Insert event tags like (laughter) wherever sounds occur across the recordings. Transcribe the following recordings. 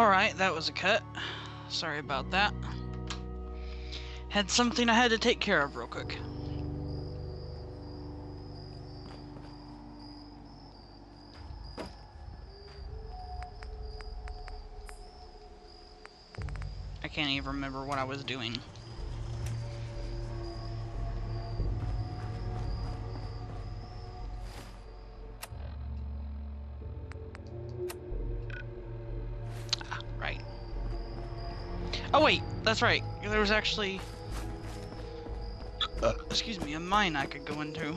Alright, that was a cut. Sorry about that. Had something I had to take care of real quick. I can't even remember what I was doing. That's right. There was actually, uh, excuse me, a mine I could go into.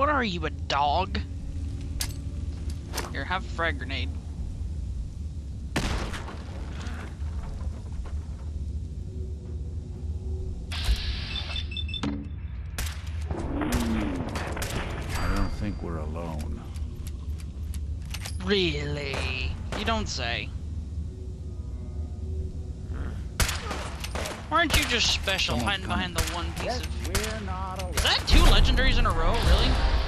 What are you, a dog? Here, have a frag grenade. I don't think we're alone. Really? You don't say. Aren't you just special hiding behind the one piece Yes, of... we're not that two legendaries in a row, really?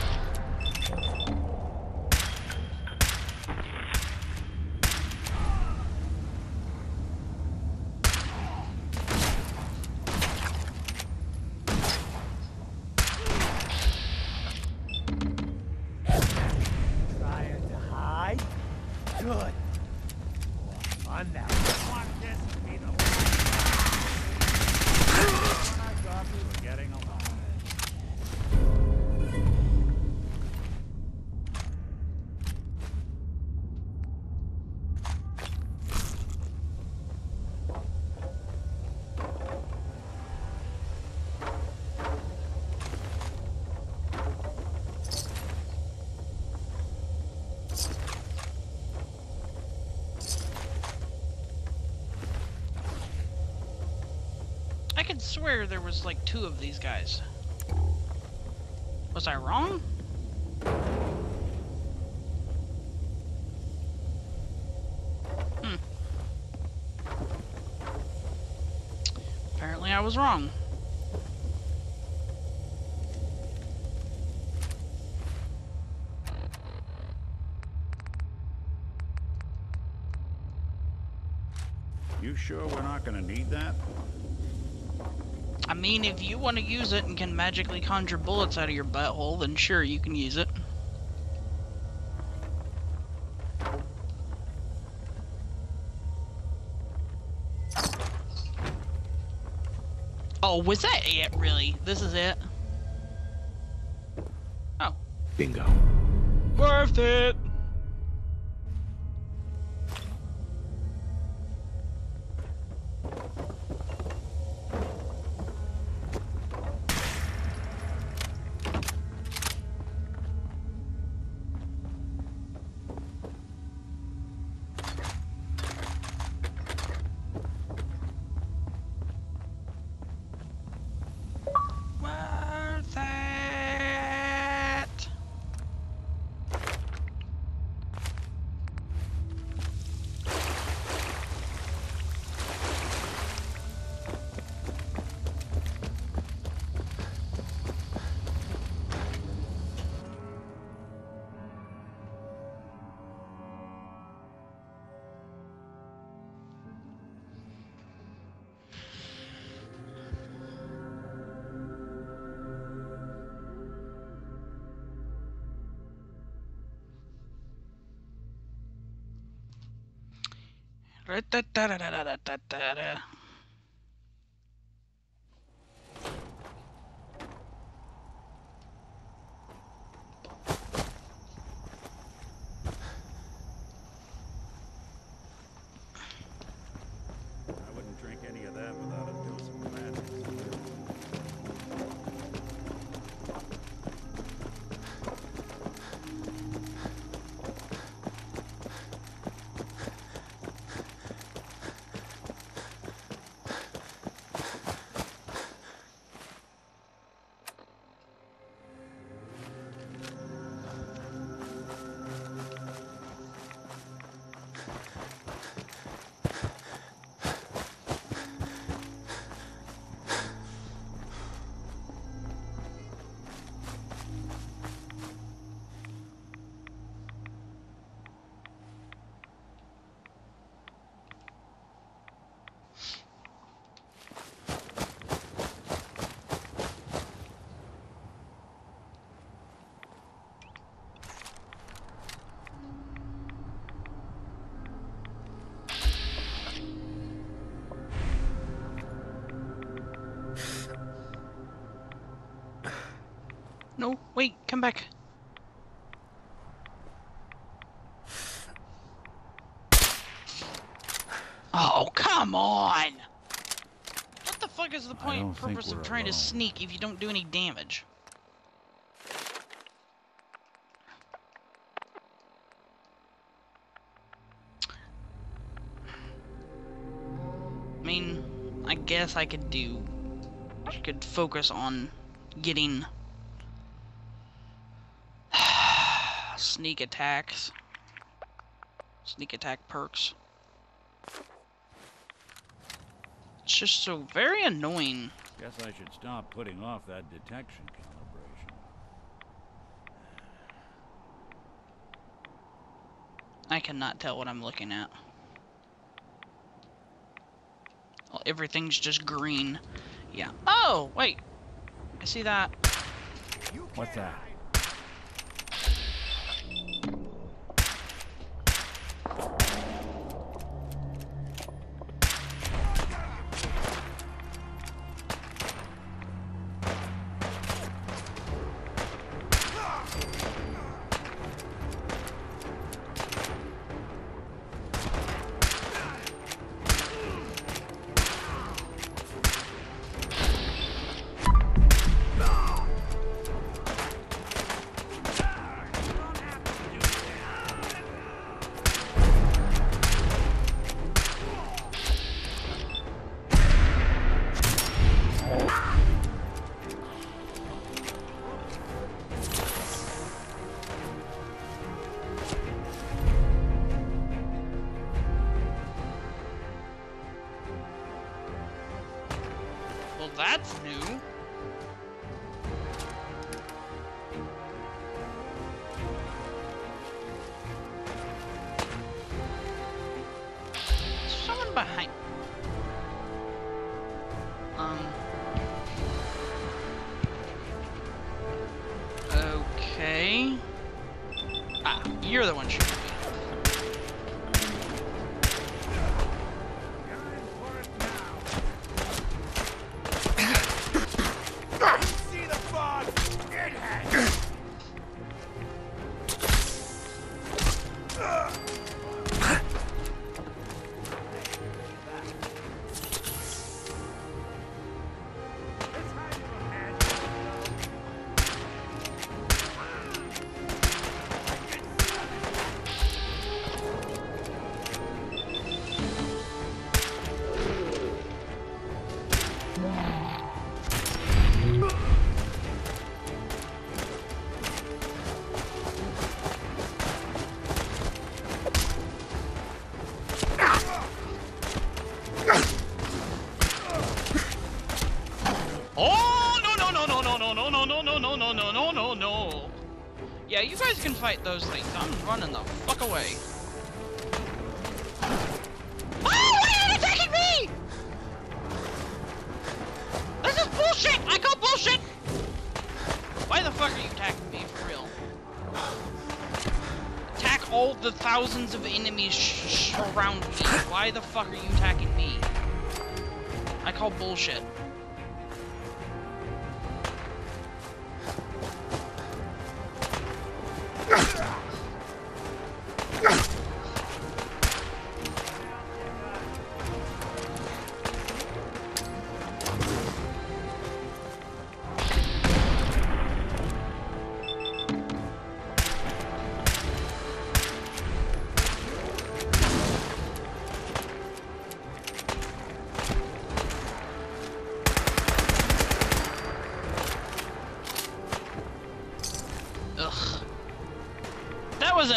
Swear there was like two of these guys. Was I wrong? Hmm. Apparently I was wrong. You sure we're not gonna need that? I mean, if you want to use it and can magically conjure bullets out of your butthole, then sure, you can use it. Oh, was that it, really? This is it? Oh. Bingo. Worth it! I wouldn't drink any of that without a dose of madness. Come back. Oh, come on! What the fuck is the point and purpose of trying to sneak if you don't do any damage? I mean, I guess I could do. I could focus on getting sneak attacks, sneak attack perks. It's just so very annoying. Guess I should stop putting off that detection calibration. I cannot tell what I'm looking at. Well, everything's just green. Yeah. Oh, wait. I see that. What's that? Yeah, you guys can fight those things. I'm running the fuck away. Oh, why are you attacking me? This is bullshit! I call bullshit! Why the fuck are you attacking me, for real? Attack all the thousands of enemies around me. Why the fuck are you attacking me? I call bullshit.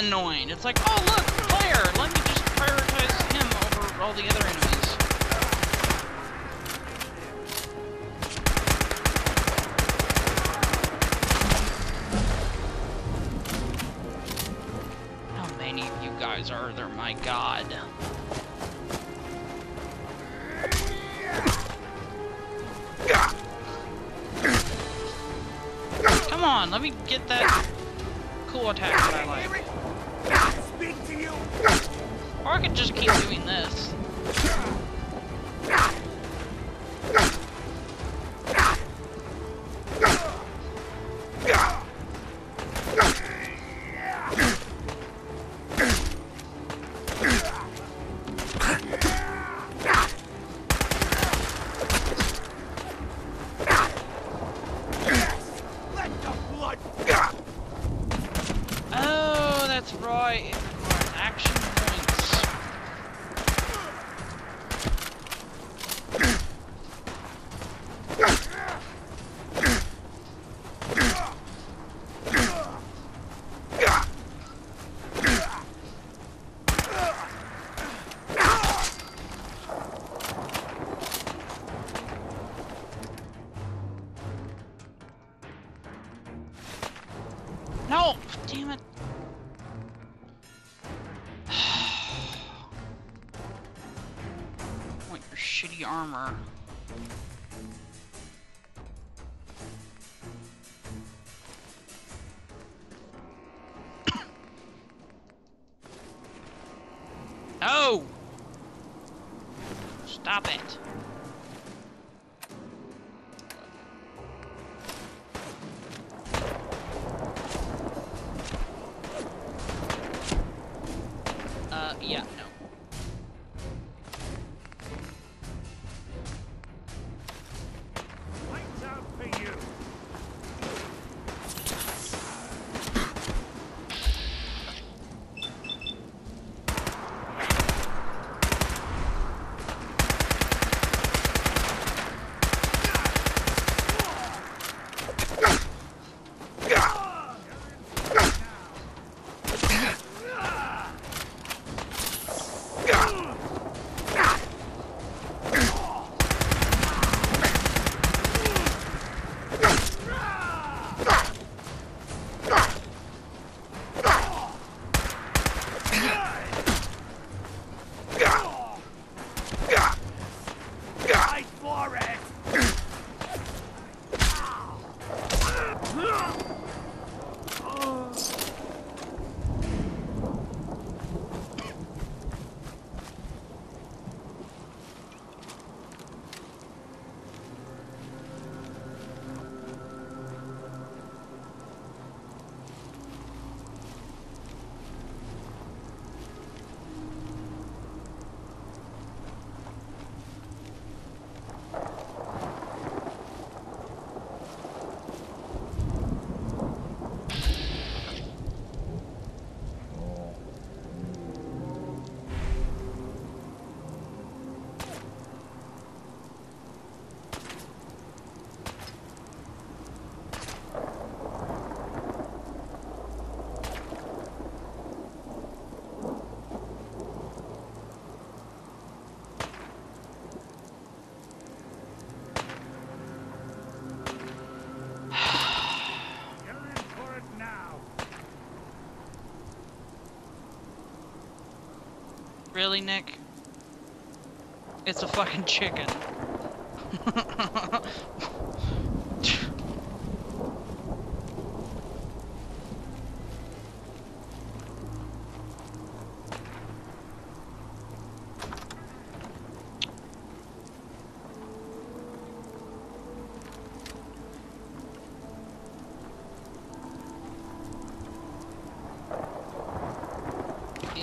annoying. It's like, oh look, player, let me just prioritize him over all the other enemies. armor. no! (coughs) Oh! Stop it. Uh, yeah, no. Really, Nick? It's a fucking chicken. (laughs)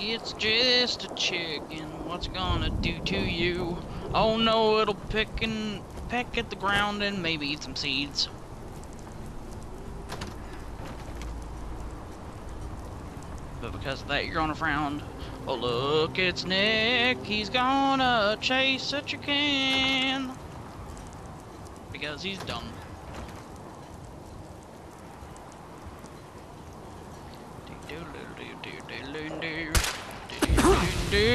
It's just a chicken. What's gonna do to you? Oh no, it'll pick and peck at the ground and maybe eat some seeds. But because of that, you're gonna frown. Oh look, it's Nick. He's gonna chase a chicken. Because he's dumb.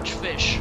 much fish.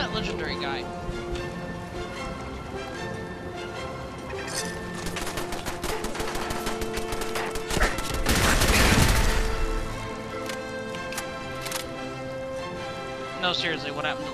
That legendary guy? No, seriously, what happened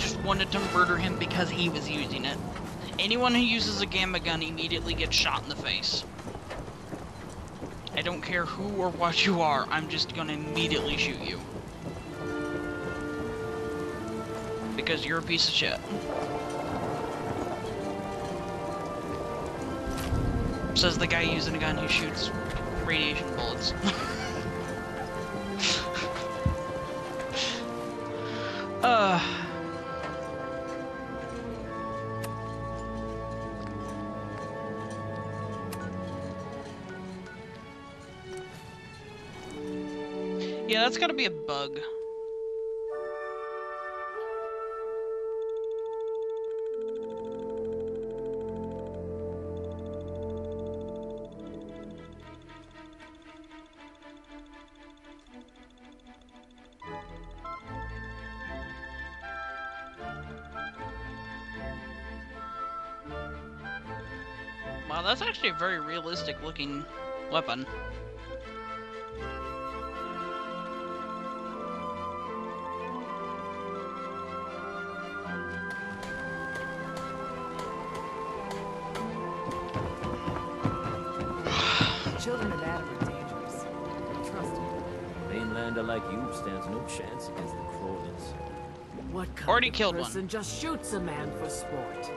just wanted to murder him because he was using it. Anyone who uses a gamma gun immediately gets shot in the face. I don't care who or what you are, I'm just gonna immediately shoot you. Because you're a piece of shit. Says the guy using a gun who shoots radiation bullets. (laughs) that's gotta be a bug. Wow, that's actually a very realistic looking weapon. Already of killed one. person just shoots a man for sport?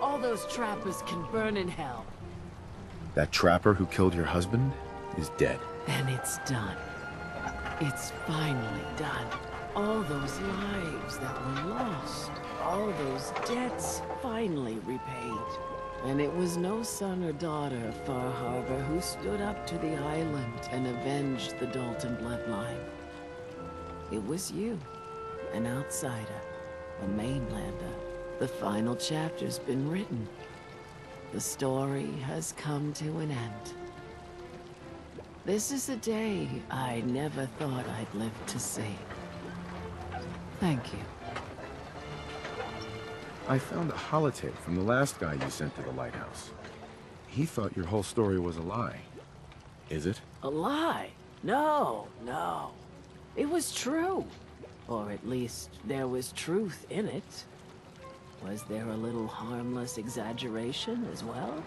All those trappers can burn in hell. That trapper who killed your husband is dead. Then it's done. It's finally done. All those lives that were lost, all those debts finally repaid. And it was no son or daughter of Far Harbor who stood up to the island and avenged the Dalton bloodline. It was you, an outsider, a mainlander. The final chapter's been written. The story has come to an end. This is a day I never thought I'd live to see. Thank you. I found a holotape from the last guy you sent to the lighthouse. He thought your whole story was a lie. Is it? A lie? No, no. It was true. Or at least there was truth in it. Was there a little harmless exaggeration as well?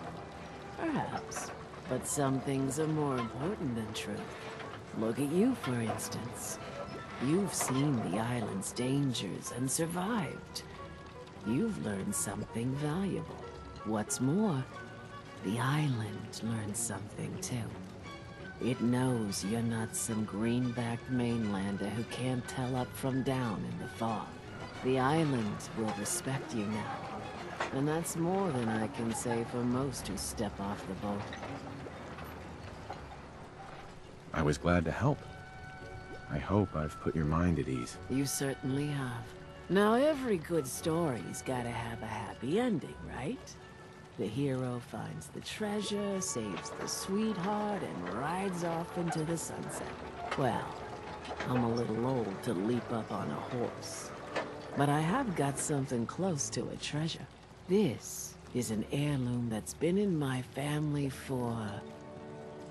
Perhaps. But some things are more important than truth. Look at you, for instance. You've seen the island's dangers and survived. You've learned something valuable. What's more, the island learned something too. It knows you're not some greenbacked mainlander who can't tell up from down in the fog. The island will respect you now. And that's more than I can say for most who step off the boat. I was glad to help. I hope I've put your mind at ease. You certainly have. Now, every good story's gotta have a happy ending, right? The hero finds the treasure, saves the sweetheart, and rides off into the sunset. Well, I'm a little old to leap up on a horse. But I have got something close to a treasure. This is an heirloom that's been in my family for...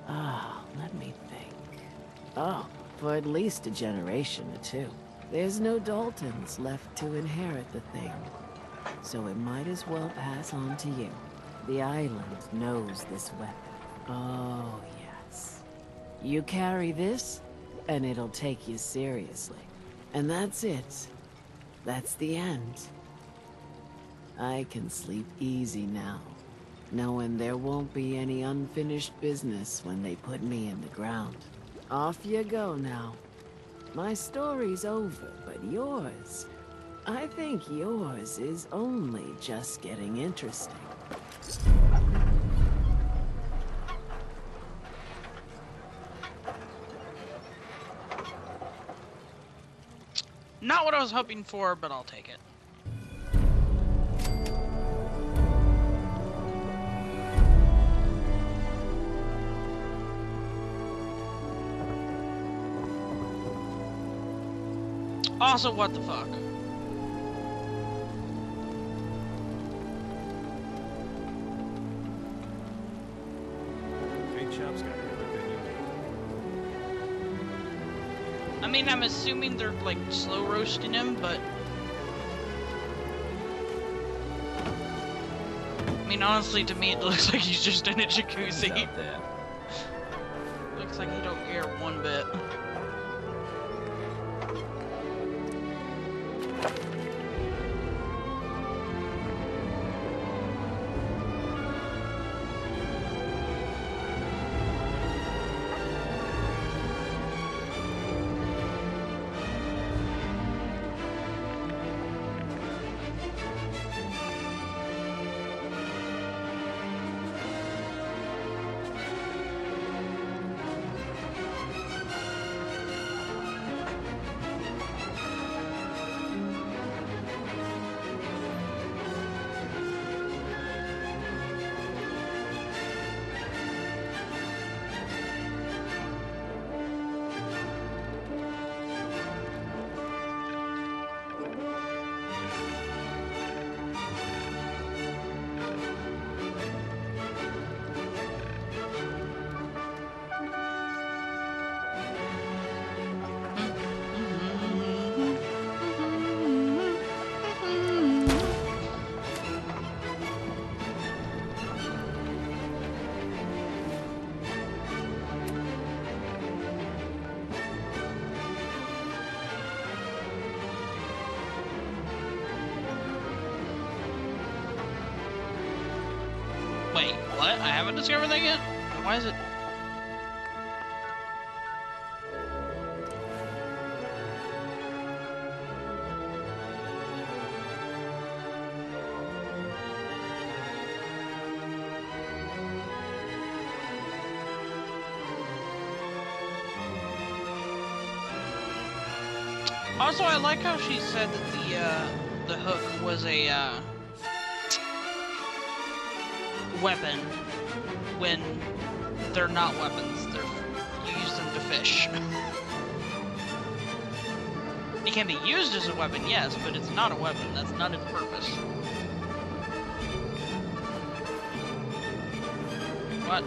Ah, let me think. Oh, for at least a generation or two. There's no Daltons left to inherit the thing. So it might as well pass on to you. The island knows this weapon. Oh, yes. You carry this, and it'll take you seriously. And that's it. That's the end. I can sleep easy now, knowing there won't be any unfinished business when they put me in the ground. Off you go now. My story's over, but yours... I think yours is only just getting interesting. Not what I was hoping for, but I'll take it. Also, what the fuck? Mean, I'm assuming they're like slow roasting him, but. I mean, honestly, to me, it looks (laughs) like he's just in a jacuzzi. Looks like he don't care one bit. I haven't discovered that yet? Why is it? Also, I like how she said that the uh, the hook was a uh, weapon when they're not weapons. They're you use them to fish. (laughs) it can be used as a weapon, yes, but it's not a weapon. That's not its purpose. What?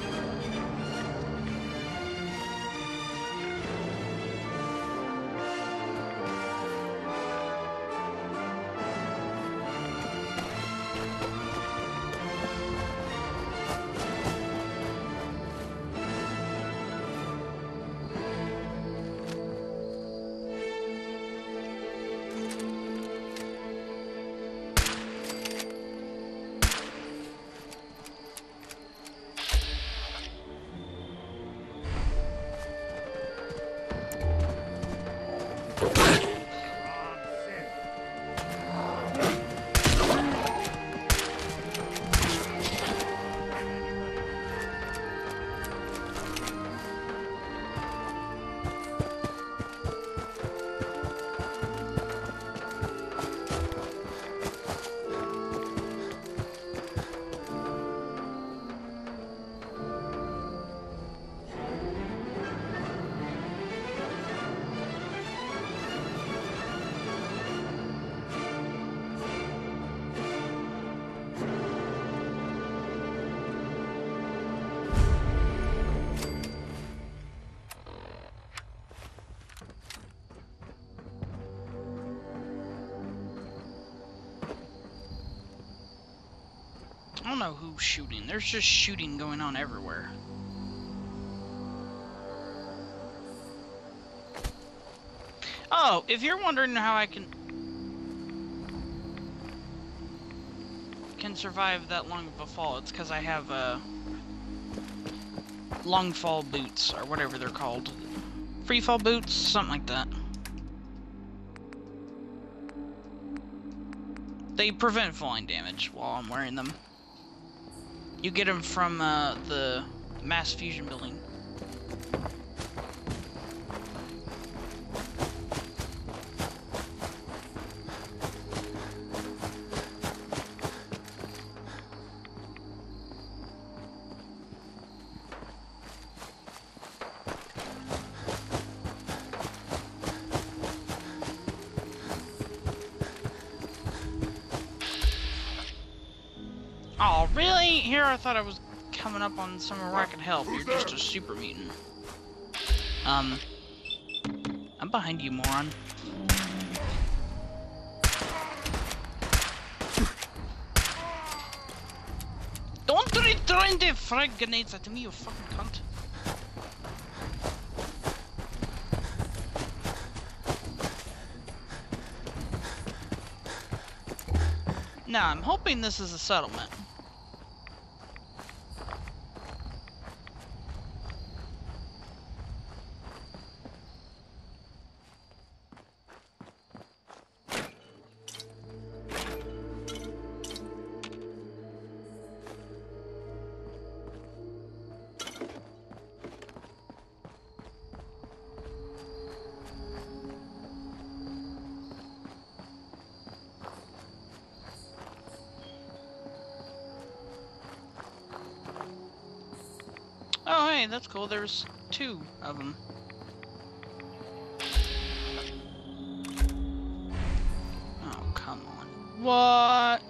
Shooting. There's just shooting going on everywhere. Oh, if you're wondering how I can... can survive that long of a fall, it's because I have uh, long fall boots or whatever they're called. Free fall boots, something like that. They prevent falling damage while I'm wearing them. You get them from uh, the mass fusion building. Oh, really? Here I thought I was coming up on somewhere where I could help. You're just a super mutant. Um, I'm behind you, moron. Don't throwing the frag grenades at me, you fucking cunt. Now, I'm hoping this is a settlement. Cool. There's two of them. Oh, come on. What?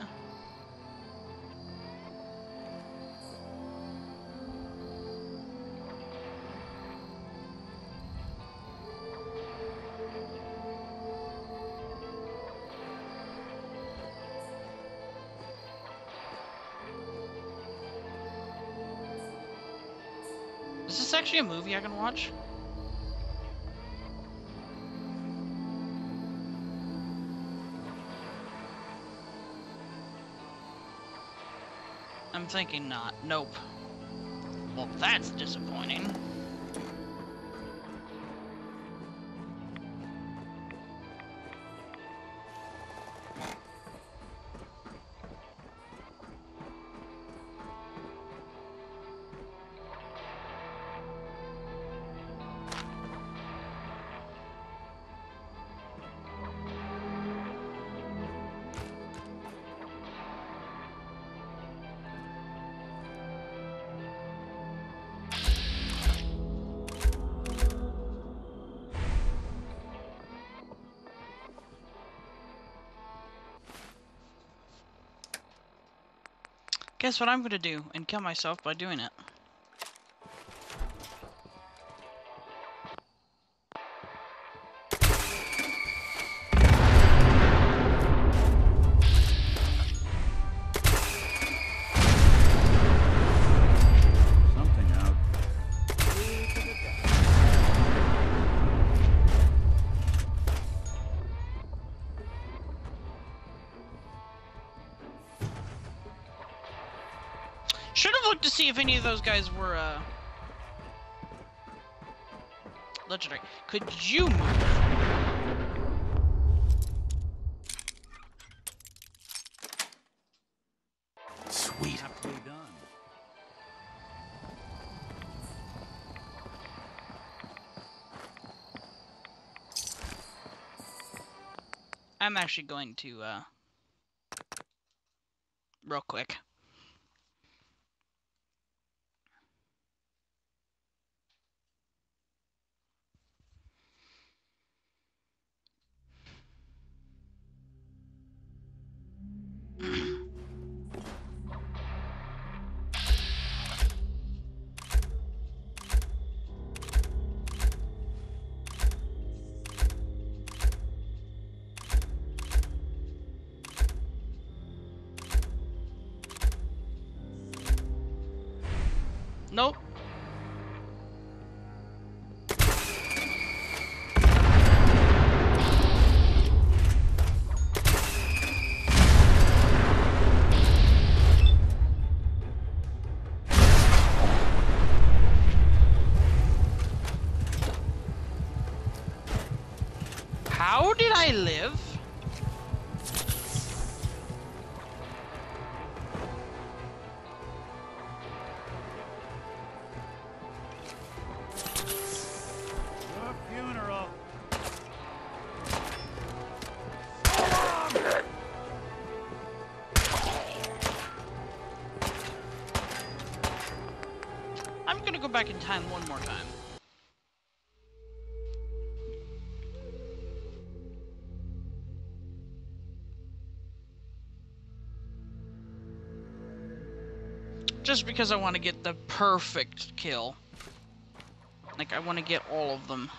Actually a movie I can watch? I'm thinking not. Nope. Well, that's disappointing. Guess what I'm gonna do and kill myself by doing it. Guys were, uh... Legendary. Could you move? Sweet. Done. I'm actually going to, uh... Real quick. I'm gonna go back in time one more time. Just because I want to get the perfect kill. Like, I want to get all of them.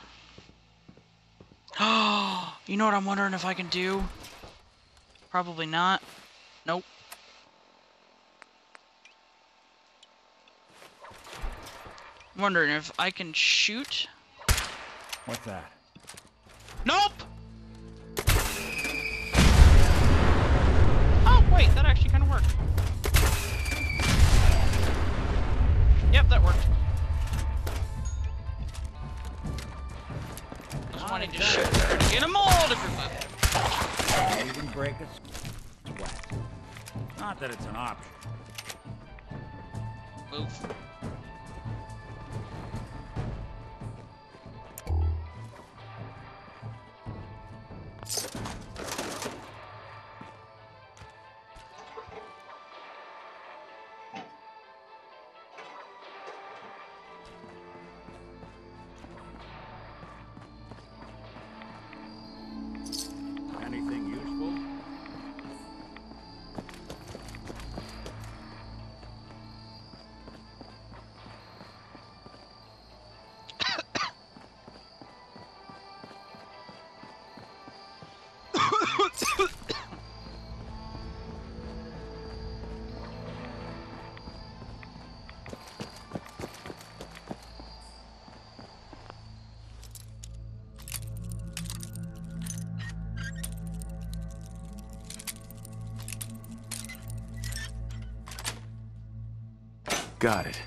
Oh, (gasps) you know what I'm wondering if I can do? Probably not. Nope. I'm wondering if I can shoot. What's that? Nope! Oh, wait, that actually kind of worked. Yep, that worked. Just wanting to shoot her to get them all different weapons. Even break a sweat. Not that it's an option. Move. Got it.